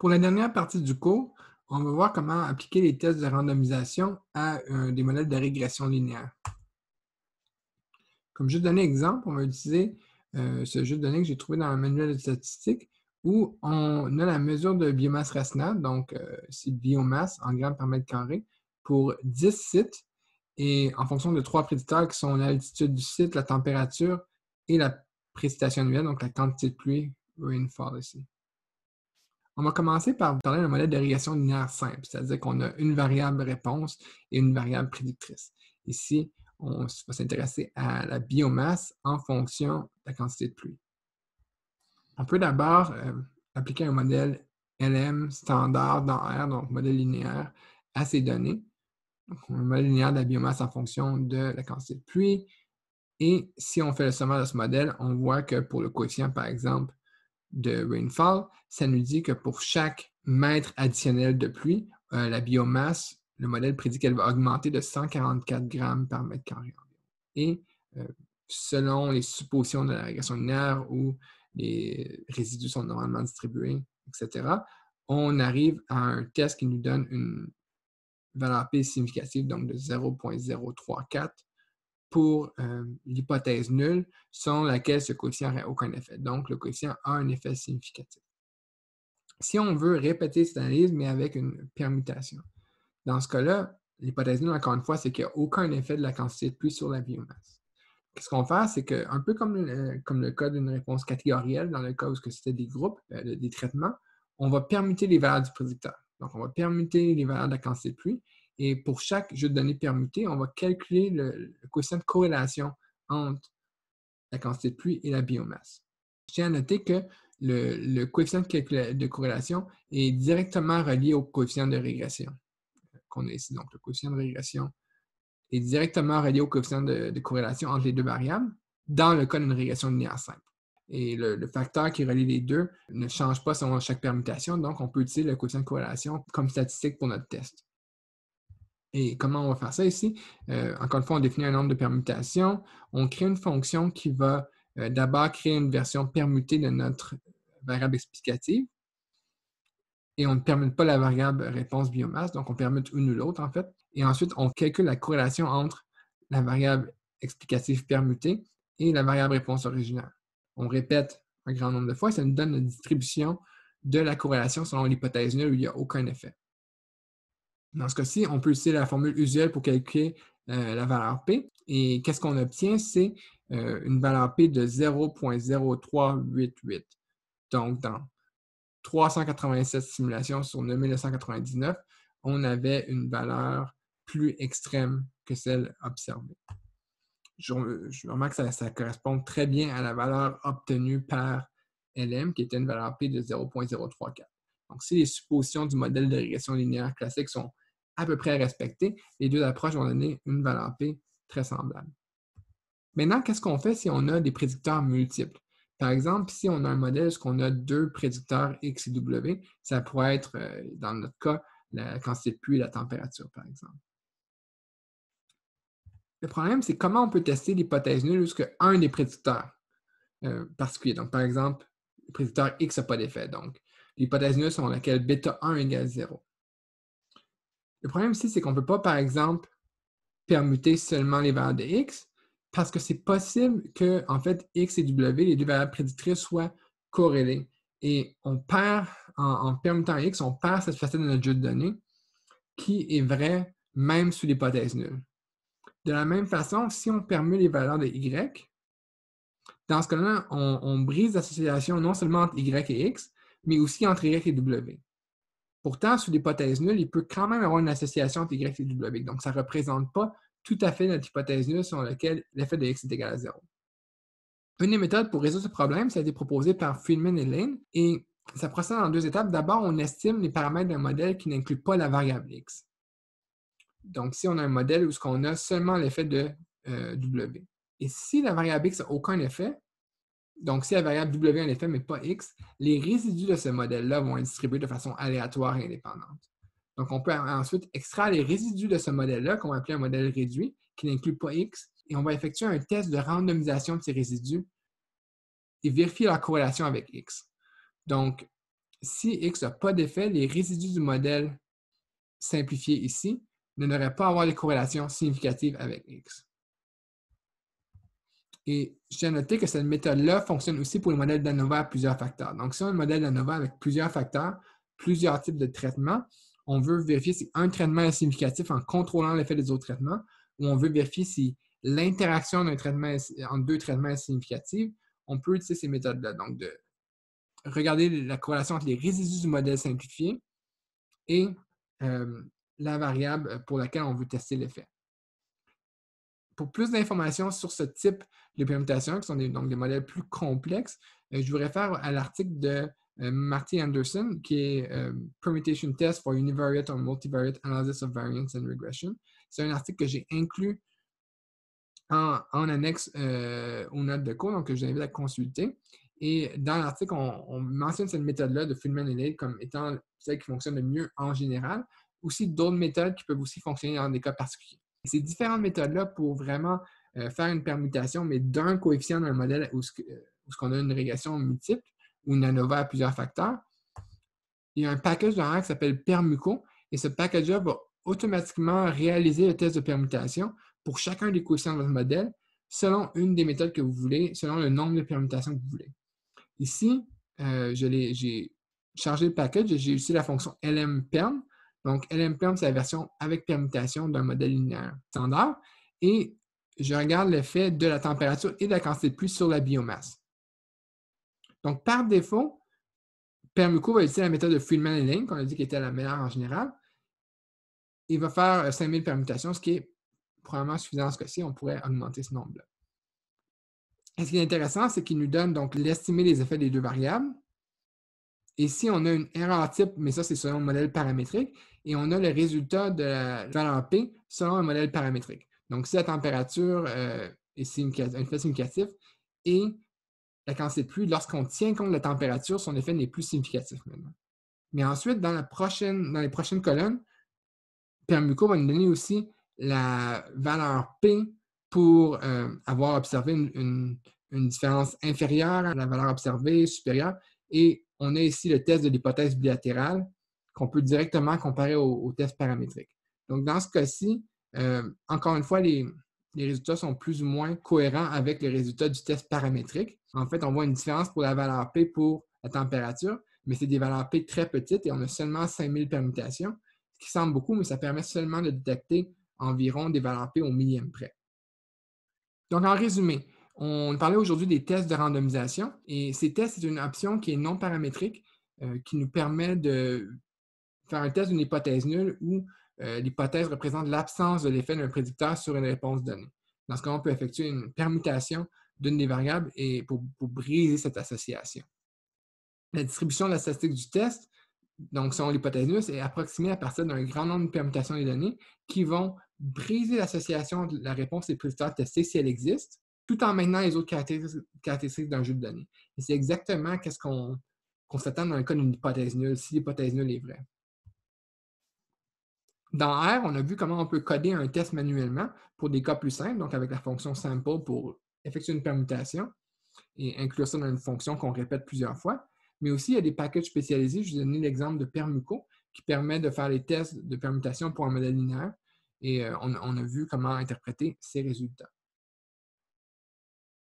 Pour la dernière partie du cours, on va voir comment appliquer les tests de randomisation à euh, des modèles de régression linéaire. Comme juste donné exemple, on va utiliser euh, ce jeu de données que j'ai trouvé dans un manuel de statistiques où on a la mesure de biomasse racinale, donc euh, c'est biomasse en grammes par mètre carré, pour 10 sites et en fonction de trois prédicteurs qui sont l'altitude du site, la température et la précipitation annuelle, donc la quantité de pluie, rainfall ici. On va commencer par parler d'un modèle d'irrigation linéaire simple, c'est-à-dire qu'on a une variable réponse et une variable prédictrice. Ici, on va s'intéresser à la biomasse en fonction de la quantité de pluie. On peut d'abord euh, appliquer un modèle LM standard dans R, donc modèle linéaire, à ces données. un modèle linéaire de la biomasse en fonction de la quantité de pluie. Et si on fait le sommaire de ce modèle, on voit que pour le coefficient, par exemple, de rainfall, ça nous dit que pour chaque mètre additionnel de pluie, euh, la biomasse, le modèle prédit qu'elle va augmenter de 144 grammes par mètre carré. Et euh, selon les suppositions de la régression linéaire où les résidus sont normalement distribués, etc., on arrive à un test qui nous donne une valeur P significative, donc de 0.034 pour euh, l'hypothèse nulle, selon laquelle ce quotient n'aurait aucun effet. Donc, le quotient a un effet significatif. Si on veut répéter cette analyse, mais avec une permutation, dans ce cas-là, l'hypothèse nulle, encore une fois, c'est qu'il n'y a aucun effet de la quantité de pluie sur la biomasse. Ce qu'on fait, c'est que, un peu comme le, comme le cas d'une réponse catégorielle, dans le cas où c'était des groupes, euh, des traitements, on va permuter les valeurs du prédicteur. Donc, on va permuter les valeurs de la quantité de pluie et pour chaque jeu de données permuté, on va calculer le, quotient de corrélation entre la quantité de pluie et la biomasse. Je tiens à noter que le, coefficient de, corrélation est directement relié au coefficient de régression qu'on a ici. Donc, le coefficient de régression est directement relié au coefficient de, corrélation entre les deux variables dans le cas d'une régression linéaire simple. Et le, le, facteur qui relie les deux ne change pas selon chaque permutation, donc on peut utiliser le coefficient de corrélation comme statistique pour notre test. Et comment on va faire ça ici? Euh, encore une fois, on définit un nombre de permutations. On crée une fonction qui va euh, d'abord créer une version permutée de notre variable explicative. Et on ne permute pas la variable réponse biomasse, donc on permute une ou l'autre en fait. Et ensuite, on calcule la corrélation entre la variable explicative permutée et la variable réponse originale. On répète un grand nombre de fois et ça nous donne la distribution de la corrélation selon l'hypothèse nulle où il n'y a aucun effet. Dans ce cas-ci, on peut utiliser la formule usuelle pour calculer euh, la valeur P. Et qu'est-ce qu'on obtient? C'est euh, une valeur P de 0.0388. Donc, dans 387 simulations sur 9999, on avait une valeur plus extrême que celle observée. Je, remarque que ça, correspond très bien à la valeur obtenue par LM, qui était une valeur P de 0.034. Donc, si les suppositions du modèle de régression linéaire classique sont à peu près respectées, les deux approches vont donner une valeur P très semblable. Maintenant, qu'est-ce qu'on fait si on a des prédicteurs multiples? Par exemple, si on a un modèle où on a deux prédicteurs X et W, ça pourrait être, euh, dans notre cas, la quantité de pluie et la température, par exemple. Le problème, c'est comment on peut tester l'hypothèse nulle lorsque un des prédicteurs euh, particulier. Donc, par exemple, le prédicteur X n'a pas d'effet. Donc, l'hypothèse nulle selon laquelle bêta 1 égale 0. Le problème ici, c'est qu'on ne peut pas, par exemple, permuter seulement les valeurs de X parce que c'est possible que, en fait, X et W, les deux variables prédictrices, soient corrélées. Et on perd, en, permutant X, on perd cette facette de notre jeu de données qui est vraie même sous l'hypothèse nulle. De la même façon, si on permute les valeurs de Y, dans ce cas-là, on, on brise l'association non seulement entre Y et X, mais aussi entre Y et W. Pourtant, sous l'hypothèse nulle, il peut quand même avoir une association entre Y et W. Donc, ça ne représente pas tout à fait notre hypothèse nulle sur laquelle l'effet de X est égal à 0. Une des méthodes pour résoudre ce problème, ça a été proposé par Friedman et Lane, et ça procède en deux étapes. D'abord, on estime les paramètres d'un modèle qui n'inclut pas la variable X. Donc, si on a un modèle où on a seulement l'effet de euh, W. Et si la variable X n'a aucun effet, donc, si la variable W un effet, mais pas X, les résidus de ce modèle-là vont être distribués de façon aléatoire et indépendante. Donc, on peut ensuite extraire les résidus de ce modèle-là, qu'on va appeler un modèle réduit, qui n'inclut pas X, et on va effectuer un test de randomisation de ces résidus et vérifier leur corrélation avec X. Donc, si X n'a pas d'effet, les résidus du modèle simplifié ici ne devraient pas avoir des corrélations significatives avec X. Et je tiens à noter que cette méthode-là fonctionne aussi pour les modèles d'ANOVA à plusieurs facteurs. Donc, si on a un modèle d'ANOVA avec plusieurs facteurs, plusieurs types de traitements, on veut vérifier si un traitement est significatif en contrôlant l'effet des autres traitements, ou on veut vérifier si l'interaction entre deux traitements est significative, on peut utiliser ces méthodes-là. Donc, de regarder la corrélation entre les résidus du modèle simplifié et euh, la variable pour laquelle on veut tester l'effet. Pour plus d'informations sur ce type de permutation, qui sont des, donc des modèles plus complexes, euh, je vous réfère à l'article de euh, Marty Anderson, qui est Permutation Test for Univariate or Multivariate Analysis of Variance and Regression. C'est un article que j'ai inclus en, annexe aux notes de cours, donc que je vous invite à consulter. Et dans l'article, on, mentionne cette méthode-là de Friedman et Lake comme étant celle qui fonctionne le mieux en général. Aussi d'autres méthodes qui peuvent aussi fonctionner dans des cas particuliers. Ces différentes méthodes-là pour vraiment euh, faire une permutation, mais d'un coefficient d'un modèle où, ce, qu'on a une régression multiple ou une ANOVA à plusieurs facteurs, il y a un package de qui s'appelle Permuco et ce package-là va automatiquement réaliser le test de permutation pour chacun des coefficients de votre modèle selon une des méthodes que vous voulez, selon le nombre de permutations que vous voulez. Ici, euh, j'ai chargé le package j'ai utilisé la fonction lmperm. Donc, lmperm, c'est la version avec permutation d'un modèle linéaire standard. Et je regarde l'effet de la température et de la quantité de pluie sur la biomasse. Donc, par défaut, Permuco va utiliser la méthode de Friedman et Lane, qu'on a dit qui était la meilleure en général. Il va faire 5000 euh, permutations, ce qui est probablement suffisant en ce cas-ci. On pourrait augmenter ce nombre-là. Et ce qui est intéressant, c'est qu'il nous donne donc des effets des deux variables. Si on a une erreur type, mais ça, c'est selon le modèle paramétrique, et on a le résultat de la valeur P selon un modèle paramétrique. Donc, si la température euh, est un effet significatif et la quantité de pluie, lorsqu'on tient compte de la température, son effet n'est plus significatif maintenant. Mais ensuite, dans les prochaines colonnes, Permuco va nous donner aussi la valeur P pour euh, avoir observé une, différence inférieure à la valeur observée, supérieure. Et on a ici le test de l'hypothèse bilatérale qu'on peut directement comparer au, test paramétrique. Donc, dans ce cas-ci, euh, encore une fois, les, les, résultats sont plus ou moins cohérents avec les résultats du test paramétrique. En fait, on voit une différence pour la valeur P pour la température, mais c'est des valeurs P très petites et on a seulement 5000 permutations, ce qui semble beaucoup, mais ça permet seulement de détecter environ des valeurs P au millième près. Donc, en résumé, on parlait aujourd'hui des tests de randomisation et ces tests, c'est une option qui est non paramétrique euh, qui nous permet de faire un test d'une hypothèse nulle où euh, l'hypothèse représente l'absence de l'effet d'un prédicteur sur une réponse donnée. Dans ce cas, on peut effectuer une permutation d'une des variables et pour, briser cette association. La distribution de la statistique du test, donc selon l'hypothèse nulle, est approximée à partir d'un grand nombre de permutations des données qui vont briser l'association de la réponse des prédicteurs testés si elle existe, tout en maintenant les autres caractéristiques d'un jeu de données. Et c'est exactement ce qu'on s'attend dans le cas d'une hypothèse nulle, si l'hypothèse nulle est vraie. Dans R, on a vu comment on peut coder un test manuellement pour des cas plus simples, donc avec la fonction sample pour effectuer une permutation et inclure ça dans une fonction qu'on répète plusieurs fois. Mais aussi, il y a des packages spécialisés. Je vous ai donné l'exemple de Permuco qui permet de faire les tests de permutation pour un modèle linéaire et euh, on, a vu comment interpréter ces résultats.